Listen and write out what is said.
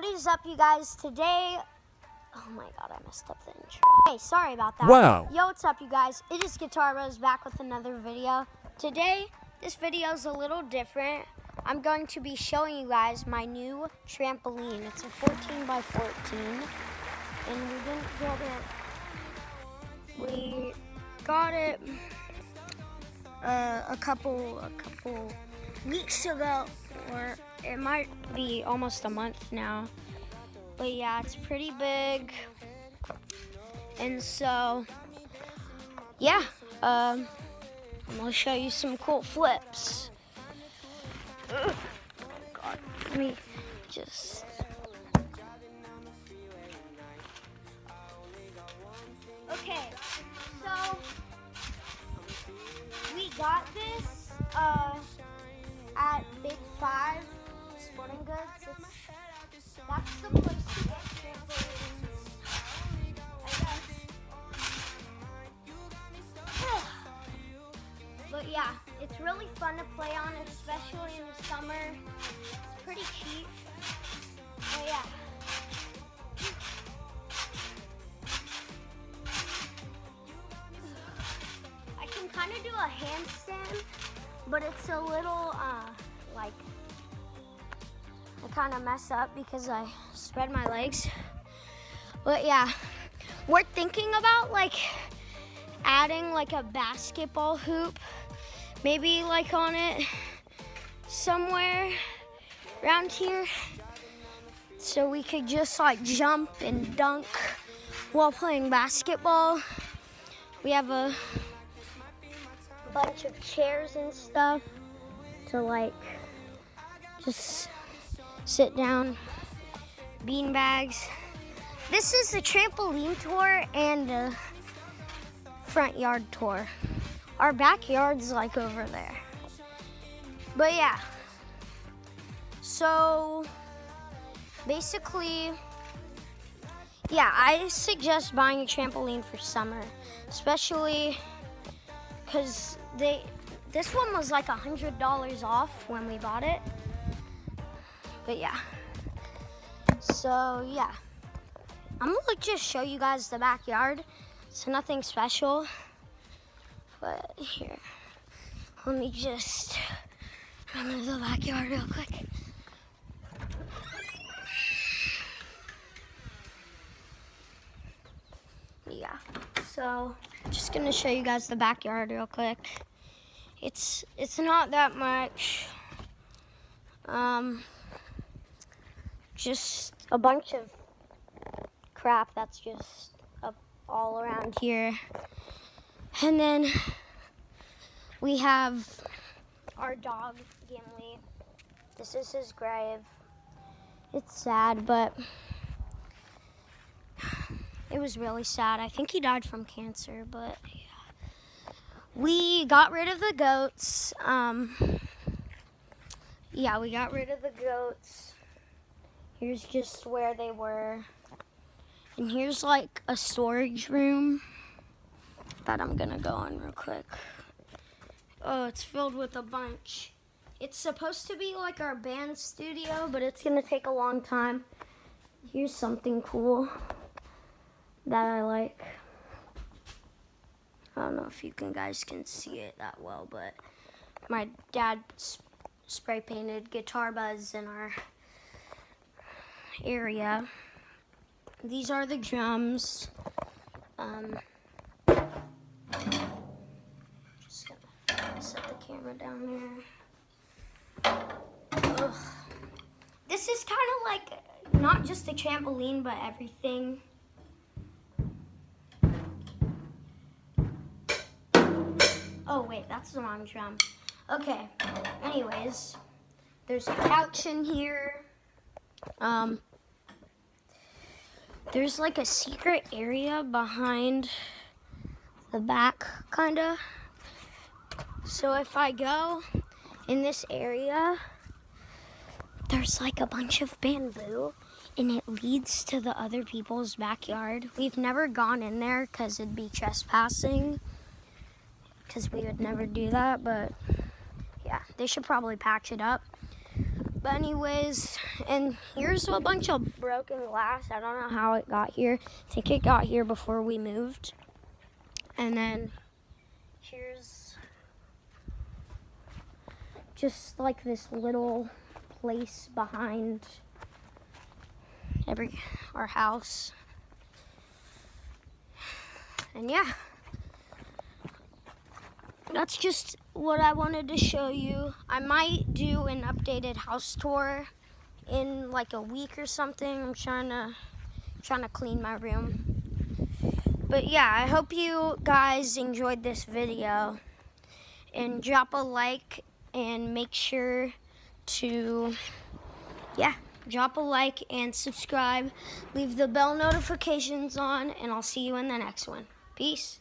What is up, you guys? Today, oh my god, I messed up the intro. Hey, sorry about that. Wow. Yo, what's up, you guys? It is Guitar Buzz back with another video. Today, this video is a little different. I'm going to be showing you guys my new trampoline. It's a 14 by 14, and we didn't get it. We got it uh, a couple, a couple weeks ago, it might be almost a month now. But yeah, it's pretty big. And so, yeah, um, I'm gonna show you some cool flips. Ugh. God, let me just. Okay, so we got this uh, but yeah, it's really fun to play on, especially in the summer. It's pretty cheap. But yeah. I can kind of do a handstand, but it's a little uh, like I kind of mess up because I spread my legs. But yeah, we're thinking about like adding like a basketball hoop, maybe like on it somewhere around here. So we could just like jump and dunk while playing basketball. We have a bunch of chairs and stuff to like just sit down, bean bags. This is the trampoline tour and the front yard tour. Our backyard's like over there. But yeah. So basically, yeah, I suggest buying a trampoline for summer, especially because they this one was like a hundred dollars off when we bought it. But yeah. So yeah. I'm gonna just show you guys the backyard. It's nothing special. But here. Let me just run into the backyard real quick. Yeah. So just gonna show you guys the backyard real quick. It's it's not that much. Um just a bunch of crap that's just all around here. And then we have our dog, Gimli. This is his grave. It's sad, but it was really sad. I think he died from cancer, but yeah. We got rid of the goats. Um, yeah, we got rid of the goats. Here's just where they were. And here's like a storage room that I'm gonna go in real quick. Oh, it's filled with a bunch. It's supposed to be like our band studio, but it's gonna take a long time. Here's something cool that I like. I don't know if you can guys can see it that well, but my dad sp spray painted guitar buzz in our area. These are the drums. Um, just gonna set the camera down there. Ugh. This is kind of like not just a trampoline, but everything. Oh wait, that's the wrong drum. Okay, anyways, there's a couch in here. Um, there's like a secret area behind the back, kinda. So if I go in this area, there's like a bunch of bamboo and it leads to the other people's backyard. We've never gone in there because it'd be trespassing because we would never do that, but yeah, they should probably patch it up. But anyways, and here's a bunch of broken glass. I don't know how it got here. I think it got here before we moved. And then here's just like this little place behind every our house. And yeah. That's just what I wanted to show you. I might do an updated house tour in like a week or something. I'm trying to trying to clean my room. But yeah, I hope you guys enjoyed this video. And drop a like and make sure to yeah, drop a like and subscribe. Leave the bell notifications on and I'll see you in the next one. Peace.